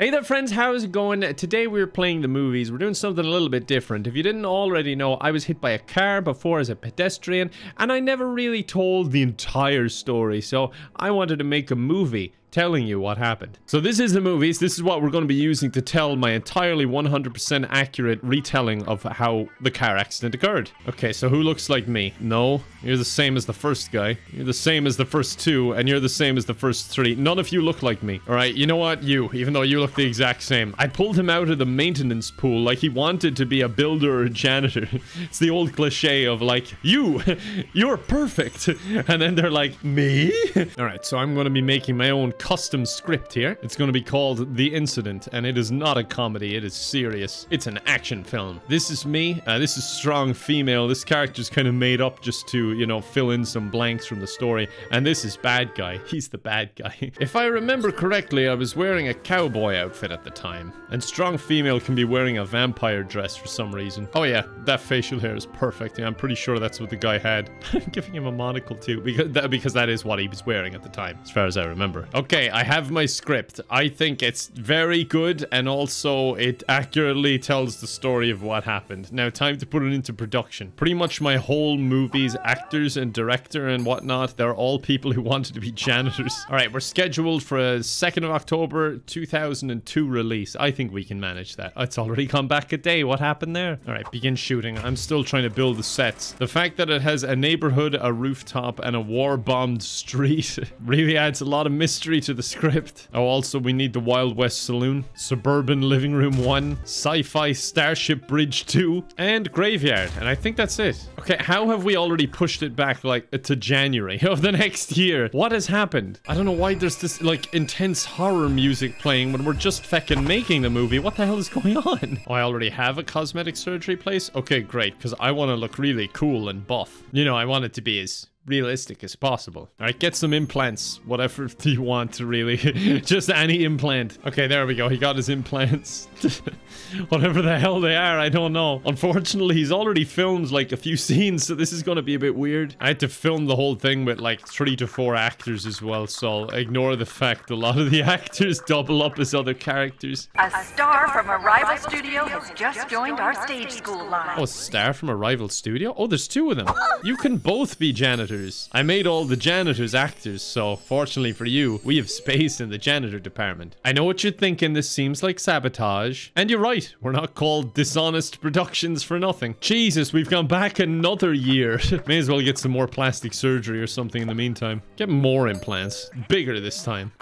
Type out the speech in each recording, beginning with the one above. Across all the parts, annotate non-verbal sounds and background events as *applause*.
Hey there friends, how's it going? Today we're playing the movies. We're doing something a little bit different. If you didn't already know, I was hit by a car before as a pedestrian, and I never really told the entire story, so I wanted to make a movie telling you what happened. So this is the movies. This is what we're going to be using to tell my entirely 100% accurate retelling of how the car accident occurred. Okay, so who looks like me? No, you're the same as the first guy. You're the same as the first two, and you're the same as the first three. None of you look like me. All right, you know what? You, even though you look the exact same. I pulled him out of the maintenance pool like he wanted to be a builder or a janitor. *laughs* it's the old cliche of like, you, *laughs* you're perfect. *laughs* And then they're like, me? All right, so I'm going to be making my own custom script here. It's going to be called The Incident, and it is not a comedy. It is serious. It's an action film. This is me. Uh, this is strong female. This character's kind of made up just to, you know, fill in some blanks from the story. And this is bad guy. *laughs* He's the bad guy. *laughs* if I remember correctly, I was wearing a cowboy outfit at the time. And strong female can be wearing a vampire dress for some reason. Oh yeah, that facial hair is perfect. I'm pretty sure that's what the guy had. *laughs* I'm giving him a monocle too, because that, because that is what he was wearing at the time, as far as I remember. Okay, I have my script. I think it's very good and also it accurately tells the story of what happened. Now, time to put it into production. Pretty much my whole movie's actors and director and whatnot, they're all people who *laughs* wanted to be janitors. All right, we're scheduled for a 2nd of October 2002 release. I think we can manage that. It's already gone back a day. What happened there? All right, begin shooting. I'm still trying to build the sets. The fact that it has a neighborhood, a rooftop, and a war-bombed *laughs* street *laughs* really adds a lot of mystery to the script. Oh, also, we need the Wild West Saloon, Suburban Living Room 1, Sci-Fi Starship Bridge 2, and Graveyard. And I think that's it. Okay, how have we already pushed it back, like, to January *laughs* of the next year? What has happened? I don't know why there's this, like, intense horror music playing when we're just feckin' making the movie. What the hell is going on? *laughs* Oh, I already have a cosmetic surgery place? Okay, great, because I want to look really cool and buff. You know, I want it to be as realistic as possible. All right, get some implants, whatever *laughs* you want to really, *laughs* just any implant. Okay, there we go. He got his implants. *laughs* whatever the hell they are, I don't know. Unfortunately, he's already filmed like a few scenes, so this is going to be a bit weird. I had to film the whole thing with like three to four actors as well, so ignore the fact a lot of the actors double up as other characters. A star from a rival studio has just joined our stage school line. Oh, a star from a rival studio? Oh, there's two of them. *gasps* You can both be janitors. I made all the janitors actors, so fortunately for you, we have space in the janitor department. I know what you're thinking, this seems like sabotage. And you're right, we're not called Dishonest Productions for nothing. Jesus, we've gone back another year. *laughs* May as well get some more plastic surgery or something in the meantime. Get more implants. Bigger this time.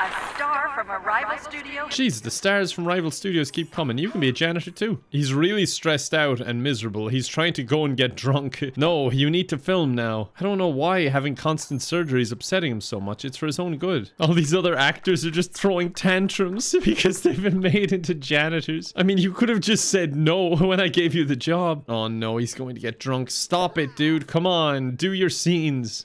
From a rival studio. Jeez, the stars from rival studios keep coming. You can be a janitor too. He's really stressed out and miserable. He's trying to go and get drunk. No, you need to film now. I don't know why having constant surgery is upsetting him so much. It's for his own good. All these other actors are just throwing tantrums *laughs* because they've been made into janitors. I mean, you could have just said no when I gave you the job. Oh no, he's going to get drunk. Stop it, dude. Come on, do your scenes.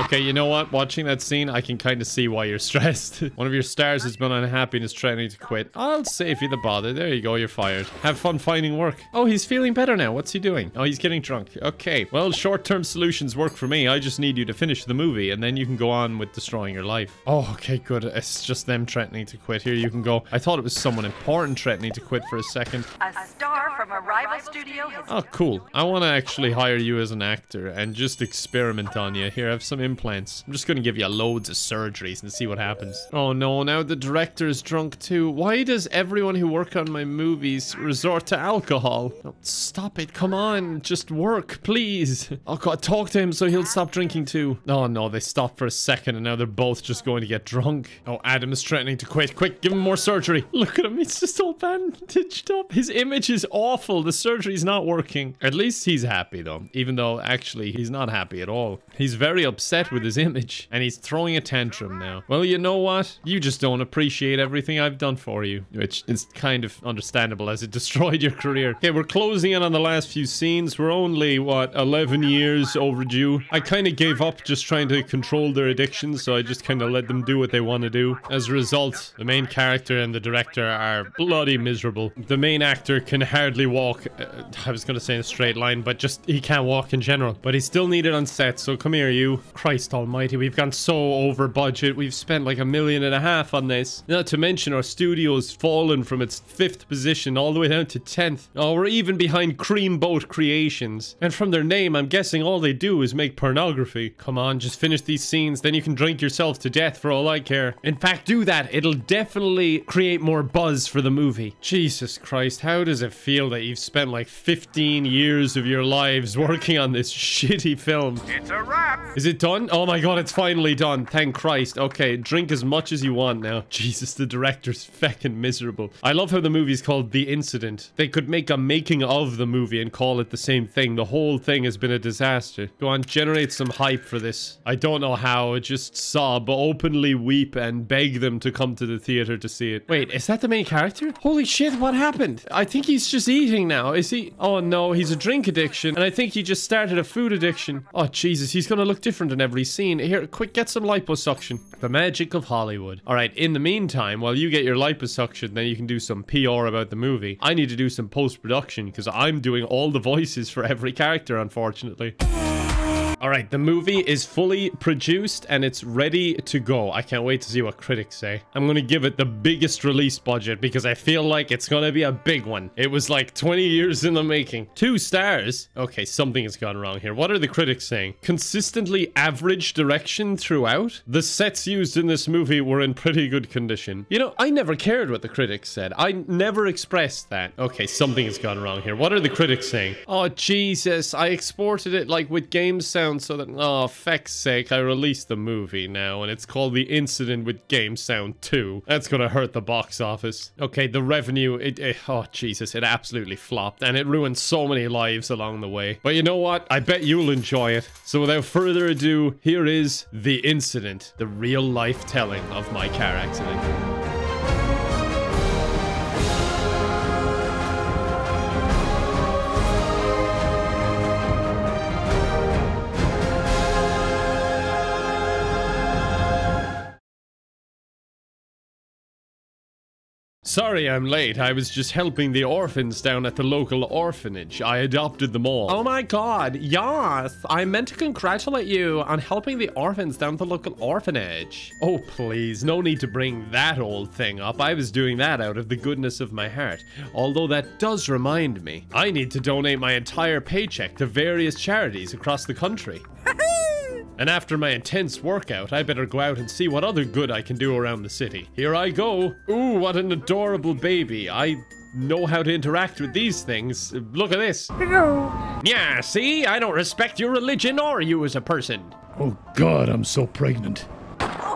Okay, you know what? Watching that scene, I can kind of see why you're *laughs* stressed. One of your stars has been unhappy and is threatening to quit. I'll save you the bother. There you go, you're fired. Have fun finding work. Oh, he's feeling better now. What's he doing? Oh, he's getting drunk. Okay, well, short-term solutions work for me. I just need you to finish the movie, and then you can go on with destroying your life. Oh, okay, good. It's just them threatening to quit. Here, you can go. I thought it was someone important threatening to quit for a second. A star from a rival studio Oh, cool. I want to actually hire you as an actor and just experiment on you. Here, have some implants. I'm just to give you loads of surgeries and see what happens. Oh no, now the director is drunk too. Why does everyone who work on my movies resort to alcohol? Oh, stop it. Come on. Just work, please. Oh god, talk to him so he'll stop drinking too. Oh no, they stopped for a second and now they're both just going to get drunk. Oh, Adam is threatening to quit. Quick, give him more surgery. Look at him. He's just all bandaged up. His image is awful. The surgery's not working. At least he's happy though, even though actually he's not happy at all. He's very upset with his image and he's throwing a tantrum now. Well, you know what? You just don't appreciate everything I've done for you, which is kind of understandable as it *laughs* destroyed your career. Okay, we're closing in on the last few scenes. We're only, what, 11 years overdue. I kind of gave up just trying to control their addictions, so I just kind of let them do what they want to do. As a result, the main character and the director are bloody miserable. The main actor can hardly walk. Uh, I was going to say in a straight line, but just he can't walk in general. But he's still needed on set, so come here, you. Christ almighty, we've gone so over budget. We've spent like a million and a half on this. Not to mention our studio's fallen from its fifth position all the way down to 10th. Oh, we're even behind Cream Boat Creations. And from their name, I'm guessing all they do is make pornography. Come on, just finish these scenes, then you can drink yourself to death for all I care. In fact, do that. It'll definitely create more buzz for the movie. Jesus Christ, how does it feel that you've spent like 15 years of your lives working on this *laughs* shitty film? It's a wrap. Is it done? Oh my god, it's finally done. Thank Christ. Okay, drink as much as you want now. *laughs* Jesus, the director's feckin' miserable. I love how the movie's called The Incident. They could make a making of the movie and call it the same thing. The whole thing has been a disaster. Go on, generate some hype for this. I don't know how. Just sob, openly weep, and beg them to come to the theater to see it. Wait, is that the main character? Holy shit, what happened? I think he's just eating now. Is he? Oh no, he's a drink addiction. And I think he just started a food addiction. Oh Jesus, he's gonna look different every scene. Here, quick, get some liposuction. The magic of Hollywood. All right, in the meantime, while you get your liposuction, then you can do some PR about the movie. I need to do some post-production because I'm doing all the voices for every character, unfortunately. All right, the movie is fully produced and it's ready to go. I can't wait to see what critics say. I'm going to give it the biggest release budget because I feel like it's going to be a big one. It was like 20 years in the making. Two stars. Okay, something has gone wrong here. What are the critics saying? Consistently average direction throughout? The sets used in this movie were in pretty good condition. You know, I never cared what the critics said. I never expressed that. Okay, something has gone wrong here. What are the critics saying? Oh, Jesus. I exported it like with game sound so that, oh, feck's sake, I released the movie now, and it's called The Incident with Game Sound 2. That's gonna hurt the box office. Okay, the revenue, it, it, oh, Jesus, it absolutely flopped, and it ruined so many lives along the way. But you know what? I bet you'll enjoy it. So without further ado, here is The Incident, the real-life telling of my car accident. Sorry I'm late. I was just helping the orphans down at the local orphanage. I adopted them all. Oh my god, yes! I meant to congratulate you on helping the orphans down at the local orphanage. Oh please, no need to bring that old thing up. I was doing that out of the goodness of my heart. Although that does remind me, I need to donate my entire paycheck to various charities across the country. And after my intense workout, I better go out and see what other good I can do around the city. Here I go. Ooh, what an adorable baby. I know how to interact with these things. Look at this. Yeah, see? I don't respect your religion or you as a person. Oh god, I'm so pregnant.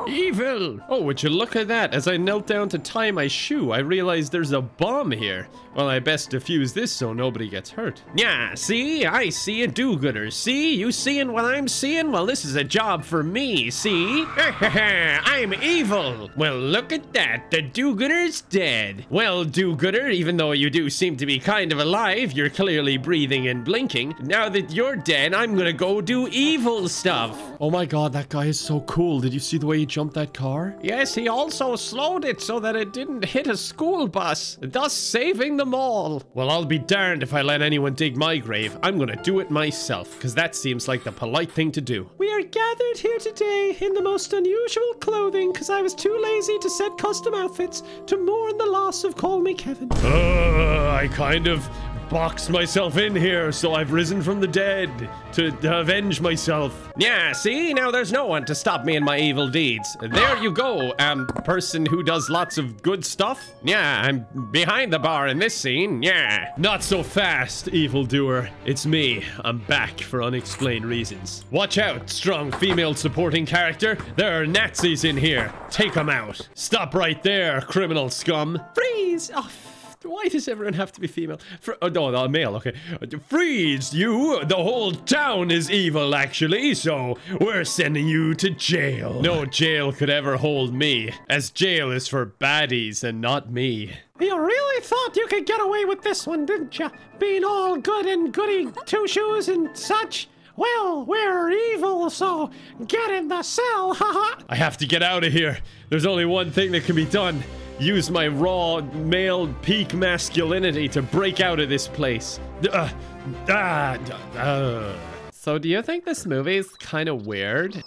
Evil! Oh, would you look at that? As I knelt down to tie my shoe, I realized there's a bomb here. Well, I best defuse this so nobody gets hurt. Yeah, see? I see a do-gooder. See? You seeing what I'm seeing? Well, this is a job for me, see? *laughs* I'm evil! Well, look at that. The do-gooder's dead. Well, do-gooder, even though you do seem to be kind of alive, you're clearly breathing and blinking. Now that you're dead, I'm gonna go do evil stuff. Oh my god, that guy is so cool. Did you see the way he jumped that car? Yes, he also slowed it so that it didn't hit a school bus, thus saving them all. Well, I'll be darned if I let anyone dig my grave. I'm gonna do it myself, because that seems like the polite thing to do. We are gathered here today in the most unusual clothing because I was too lazy to set custom outfits to mourn the loss of Call Me Kevin. Uh, I kind of boxed myself in here, so I've risen from the dead to avenge myself. Yeah, see? Now there's no one to stop me in my evil deeds. There you go, um, person who does lots of good stuff. Yeah, I'm behind the bar in this scene, yeah. Not so fast, evildoer. It's me. I'm back for unexplained reasons. Watch out, strong female supporting character. There are Nazis in here. Take them out. Stop right there, criminal scum. Freeze! Oh, why does everyone have to be female? Fr oh, no, no, male, okay. Freeze, you! The whole town is evil, actually, so we're sending you to jail. No jail could ever hold me, as jail is for baddies and not me. You really thought you could get away with this one, didn't you? Being all good and goody two-shoes and such? Well, we're evil, so get in the cell, *laughs* haha! I have to get out of here. There's only one thing that can be done use my raw male peak masculinity to break out of this place. Uh, ah, uh. So do you think this movie is kind of weird?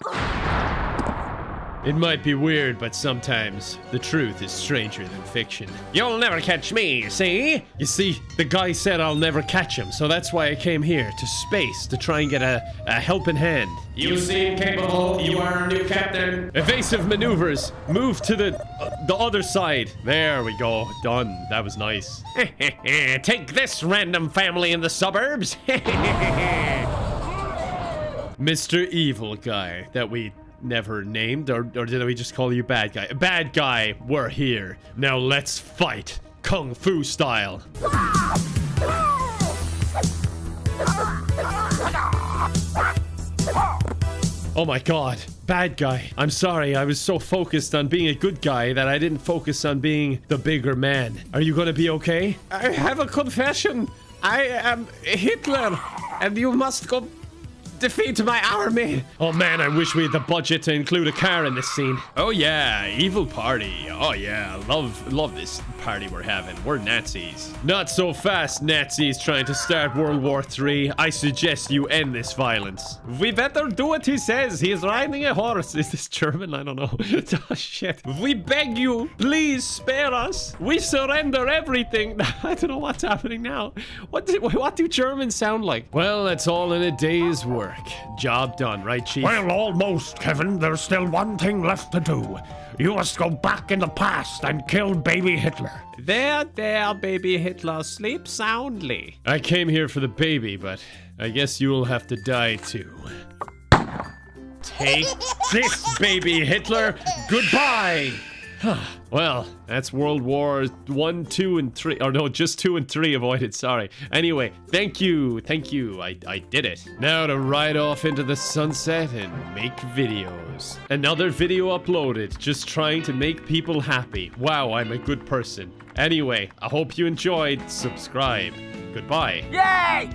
It might be weird, but sometimes the truth is stranger than fiction. You'll never catch me, see? You see, the guy said I'll never catch him, so that's why I came here to space to try and get a, a helping hand. You seem capable. You are new captain. Evasive maneuvers. Move to the uh, the other side. There we go. Done. That was nice. *laughs* Take this, random family in the suburbs. *laughs* Mr. Evil Guy that we never named, or, or did we just call you Bad Guy? Bad Guy, we're here. Now let's fight. Kung Fu style. Oh my god. Bad guy. I'm sorry, I was so focused on being a good guy that I didn't focus on being the bigger man. Are you gonna be okay? I have a confession. I am Hitler, and you must go defeat my army. Oh man, I wish we had the budget to include a car in this scene. Oh yeah, evil party. Oh yeah, love love this party we're having. We're Nazis. Not so fast, Nazis trying to start World War III. I suggest you end this violence. We better do what he says. He's riding a horse. Is this German? I don't know. *laughs* oh shit. We beg you, please spare us. We surrender everything. *laughs* I don't know what's happening now. What do, what do Germans sound like? Well, that's all in a day's work. Job done, right, Chief? Well, almost, Kevin. There's still one thing left to do. You must go back in the past and kill baby Hitler. There, there, baby Hitler. Sleep soundly. I came here for the baby, but I guess you will have to die too. Take *laughs* this, baby Hitler. Goodbye. *sighs* well, that's World War One, Two, and Three. Or no, just two and three avoided. Sorry. Anyway, thank you, thank you. I I did it. Now to ride off into the sunset and make videos. Another video uploaded, just trying to make people happy. Wow, I'm a good person. Anyway, I hope you enjoyed. Subscribe. Goodbye. Yay!